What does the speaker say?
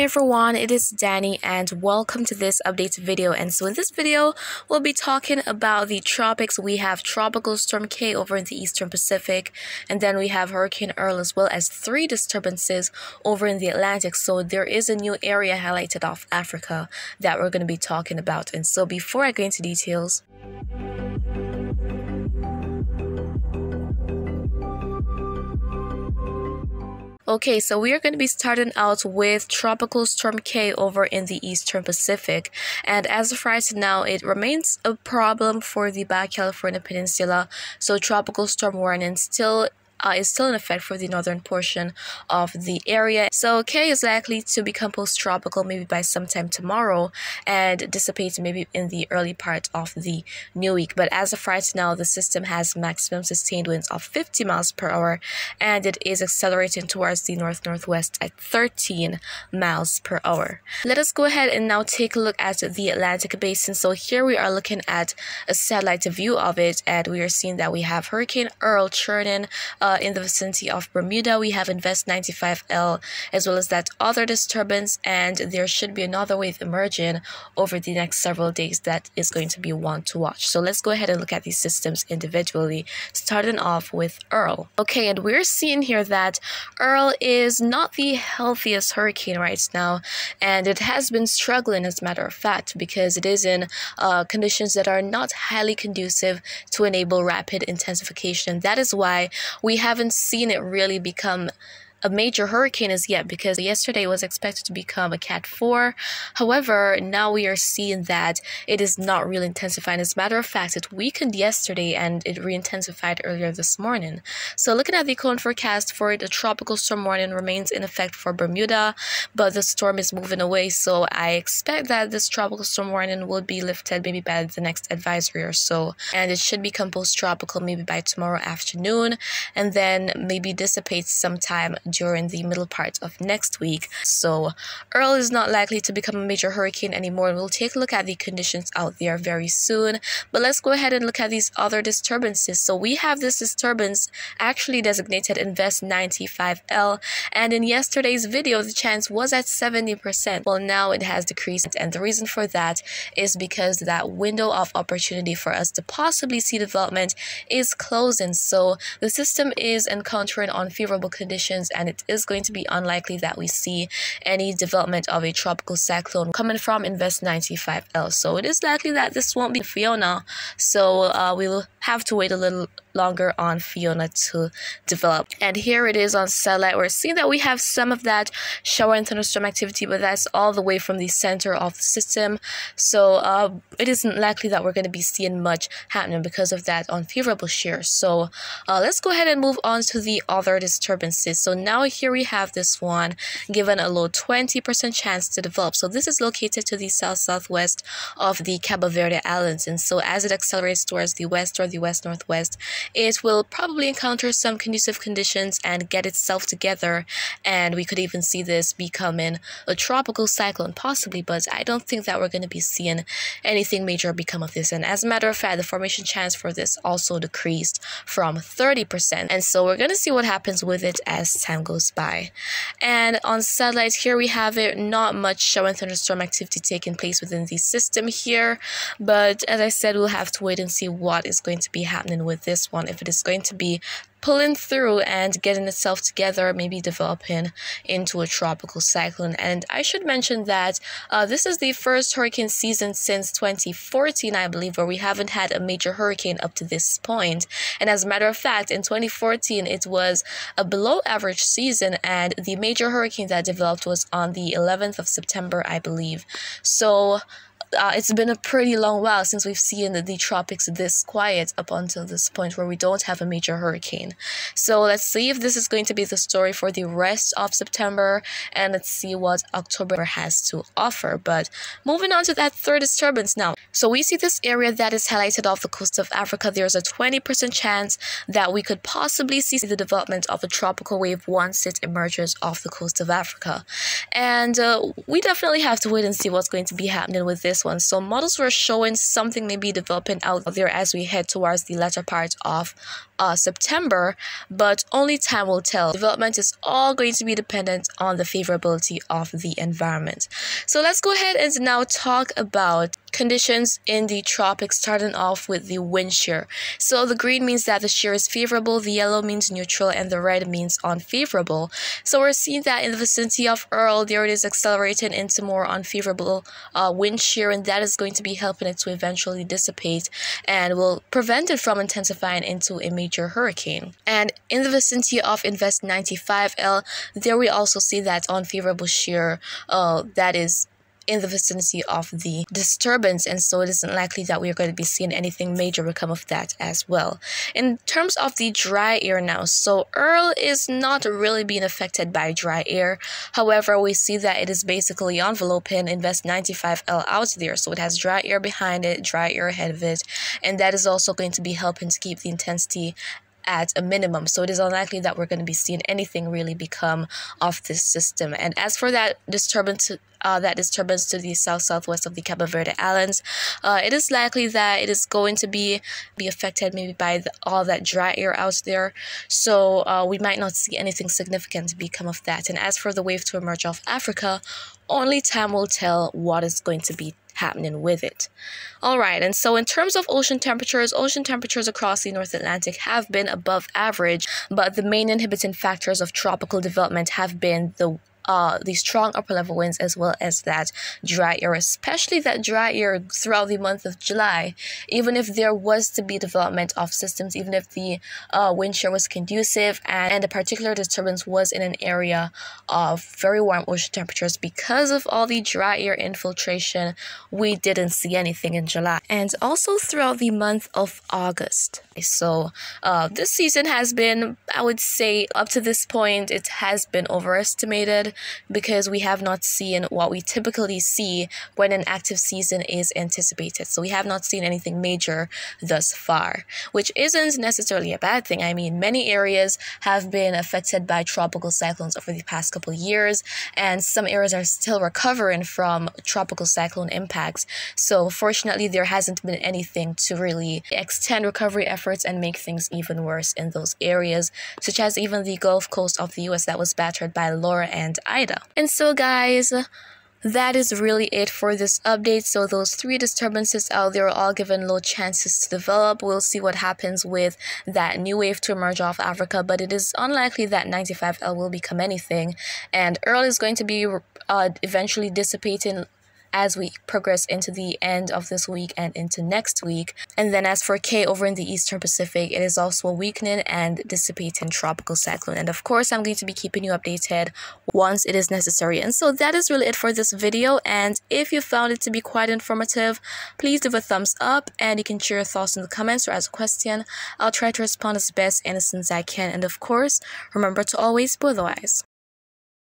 Hey everyone, it is Danii and welcome to this update video. And so in this video, we'll be talking about the tropics. We have Tropical Storm Kay over in the Eastern Pacific, and then we have Hurricane Earl as well as three disturbances over in the Atlantic. So there is a new area highlighted off Africa that we're going to be talking about. And so before I go into details, Okay, so we are going to be starting out with Tropical Storm Kay over in the Eastern Pacific. And as of right now, it remains a problem for the Baja California Peninsula. So tropical storm warning still uh, is still in effect for the northern portion of the area. So Kay is likely to become post-tropical maybe by sometime tomorrow and dissipate maybe in the early part of the new week. But as of right now, the system has maximum sustained winds of 50 miles per hour and it is accelerating towards the north-northwest at 13 miles per hour. Let us go ahead and now take a look at the Atlantic Basin. So here we are looking at a satellite view of it and we are seeing that we have Hurricane Earl churning uh, uh, in the vicinity of Bermuda. We have Invest 95L as well as that other disturbance, and there should be another wave emerging over the next several days that is going to be one to watch. So let's go ahead and look at these systems individually, starting off with Earl. Okay, and we're seeing here that Earl is not the healthiest hurricane right now, and it has been struggling, as a matter of fact, because it is in uh, conditions that are not highly conducive to enable rapid intensification. That is why we haven't seen it really become a major hurricane as yet because yesterday was expected to become a Cat 4. However, now we are seeing that it is not really intensifying. As a matter of fact, it weakened yesterday and it re-intensified earlier this morning. So looking at the current forecast for it, a tropical storm warning remains in effect for Bermuda, but the storm is moving away. So I expect that this tropical storm warning will be lifted maybe by the next advisory or so. And it should become post-tropical maybe by tomorrow afternoon and then maybe dissipate sometime during the middle part of next week. So Earl is not likely to become a major hurricane anymore. We'll take a look at the conditions out there very soon. But let's go ahead and look at these other disturbances. So we have this disturbance actually designated Invest 95L. And in yesterday's video, the chance was at 70%. Well, now it has decreased. And the reason for that is because that window of opportunity for us to possibly see development is closing. So the system is encountering unfavorable conditions and it is going to be unlikely that we see any development of a tropical cyclone coming from Invest 95L. So it is likely that this won't be Fiona. So uh, we will have to wait a little longer on Fiona to develop. And here it is on satellite. We're seeing that we have some of that shower and thunderstorm activity, but that's all the way from the center of the system. So uh, it isn't likely that we're going to be seeing much happening because of that unfavorable shear. So uh, let's go ahead and move on to the other disturbances. So now here we have this one given a low 20% chance to develop. So this is located to the south-southwest of the Cabo Verde Islands. And so as it accelerates towards the west or the west-northwest, it will probably encounter some conducive conditions and get itself together. And we could even see this becoming a tropical cyclone, possibly, but I don't think that we're going to be seeing anything major become of this. And as a matter of fact, the formation chance for this also decreased from 30%. And so we're going to see what happens with it as time goes by. And on satellites, here we have it, not much shower and thunderstorm activity taking place within the system here. But as I said, we'll have to wait and see what is going to be happening with this one. If it is going to be pulling through and getting itself together, maybe developing into a tropical cyclone. And I should mention that uh, this is the first hurricane season since 2014, I believe, where we haven't had a major hurricane up to this point. And as a matter of fact, in 2014, it was a below average season, and the major hurricane that developed was on the 11th of September, I believe. So, uh, it's been a pretty long while since we've seen the, the tropics this quiet up until this point where we don't have a major hurricane. So let's see if this is going to be the story for the rest of September and let's see what October has to offer. But moving on to that third disturbance now. So we see this area that is highlighted off the coast of Africa. There's a 20% chance that we could possibly see the development of a tropical wave once it emerges off the coast of Africa. And uh, we definitely have to wait and see what's going to be happening with this one. So models were showing something maybe developing out there as we head towards the latter part of uh, September, but only time will tell. Development is all going to be dependent on the favorability of the environment. So let's go ahead and now talk about conditions in the tropics starting off with the wind shear. So the green means that the shear is favorable the yellow means neutral and the red means unfavorable. So we're seeing that in the vicinity of earl there it is accelerating into more unfavorable uh, wind shear and that is going to be helping it to eventually dissipate and will prevent it from intensifying into a major hurricane. And in the vicinity of invest 95l there we also see that unfavorable shear uh, that is in the vicinity of the disturbance, and so it isn't likely that we are going to be seeing anything major come of that as well. In terms of the dry air now, so Earl is not really being affected by dry air. However, we see that it is basically enveloping Invest 95L out there, so it has dry air behind it, dry air ahead of it, and that is also going to be helping to keep the intensity at a minimum. So it is unlikely that we're going to be seeing anything really become of this system. And as for that disturbance, uh, that disturbance to the south southwest of the Cabo Verde Islands, uh, it is likely that it is going to be be affected maybe by the, all that dry air out there. So uh, we might not see anything significant become of that. And as for the wave to emerge off Africa, only time will tell what is going to be happening with it. All right, and so in terms of ocean temperatures, ocean temperatures across the North Atlantic have been above average, but the main inhibiting factors of tropical development have been the uh, the strong upper level winds as well as that dry air, especially that dry air throughout the month of July. Even if there was to be development of systems, even if the uh, wind shear was conducive and, and a particular disturbance was in an area of very warm ocean temperatures, because of all the dry air infiltration, we didn't see anything in July. And also throughout the month of August. So uh, this season has been, I would say, up to this point, it has been overestimated because we have not seen what we typically see when an active season is anticipated. So we have not seen anything major thus far, which isn't necessarily a bad thing. I mean, many areas have been affected by tropical cyclones over the past couple years, and some areas are still recovering from tropical cyclone impacts. So fortunately, there hasn't been anything to really extend recovery efforts and make things even worse in those areas, such as even the Gulf Coast of the US that was battered by Laura and Ida. And so, guys, that is really it for this update. So those three disturbances out there are all given low chances to develop. We'll see what happens with that new wave to emerge off Africa, but it is unlikely that 95L will become anything. And Earl is going to be uh, eventually dissipating as we progress into the end of this week and into next week. And then as for Kay over in the Eastern Pacific, it is also a weakening and dissipating tropical cyclone. And of course, I'm going to be keeping you updated once it is necessary. And so that is really it for this video. And if you found it to be quite informative, please give a thumbs up and you can share your thoughts in the comments or as a question. I'll try to respond as best and as soon as I can. And of course, remember to always be otherwise.